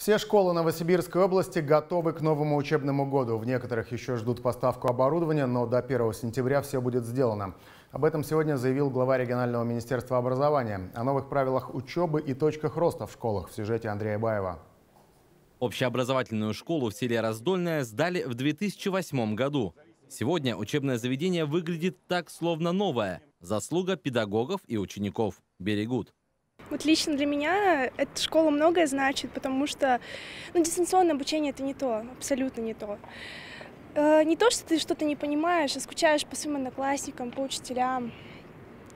Все школы Новосибирской области готовы к новому учебному году. В некоторых еще ждут поставку оборудования, но до 1 сентября все будет сделано. Об этом сегодня заявил глава регионального министерства образования. О новых правилах учебы и точках роста в школах в сюжете Андрея Баева. Общеобразовательную школу в селе Раздольное сдали в 2008 году. Сегодня учебное заведение выглядит так, словно новое. Заслуга педагогов и учеников берегут. Вот лично для меня эта школа многое значит, потому что ну, дистанционное обучение это не то, абсолютно не то. Э, не то, что ты что-то не понимаешь, а скучаешь по своим одноклассникам, по учителям,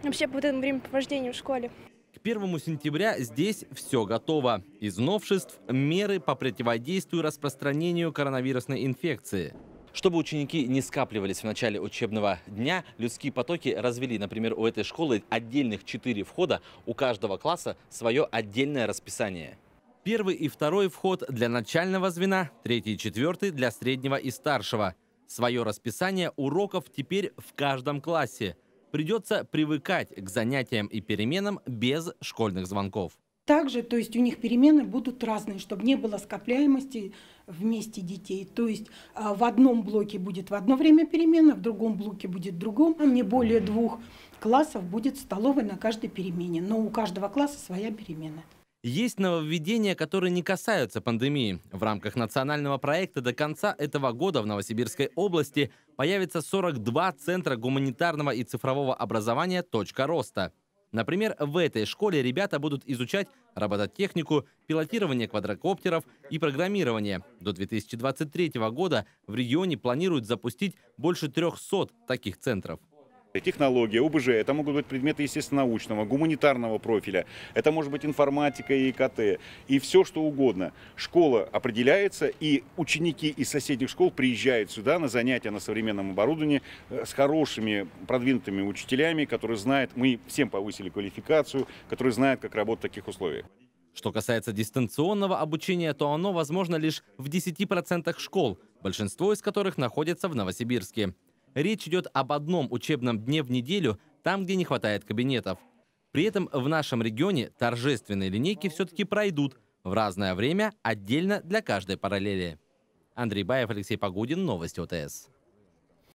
вообще по вот этому времяпровождению в школе. К первому сентября здесь все готово. Из новшеств – меры по противодействию распространению коронавирусной инфекции. Чтобы ученики не скапливались в начале учебного дня, людские потоки развели, например, у этой школы отдельных четыре входа, у каждого класса свое отдельное расписание. Первый и второй вход для начального звена, третий и четвертый для среднего и старшего. Свое расписание уроков теперь в каждом классе. Придется привыкать к занятиям и переменам без школьных звонков. Также, то есть у них перемены будут разные, чтобы не было скопляемости вместе детей. То есть а, в одном блоке будет в одно время перемена, в другом блоке будет в другом. А не более двух классов будет столовой на каждой перемене. Но у каждого класса своя перемена. Есть нововведения, которые не касаются пандемии. В рамках национального проекта до конца этого года в Новосибирской области появится 42 центра гуманитарного и цифрового образования «Точка роста». Например, в этой школе ребята будут изучать робототехнику, пилотирование квадрокоптеров и программирование. До 2023 года в регионе планируют запустить больше 300 таких центров технология, ОБЖ, это могут быть предметы естественно-научного, гуманитарного профиля, это может быть информатика и ИКТ, и все что угодно. Школа определяется, и ученики из соседних школ приезжают сюда на занятия на современном оборудовании э, с хорошими продвинутыми учителями, которые знают, мы всем повысили квалификацию, которые знают, как работать в таких условиях. Что касается дистанционного обучения, то оно возможно лишь в 10% школ, большинство из которых находятся в Новосибирске. Речь идет об одном учебном дне в неделю, там, где не хватает кабинетов. При этом в нашем регионе торжественные линейки все-таки пройдут в разное время, отдельно для каждой параллели. Андрей Баев, Алексей Погудин, Новости ОТС.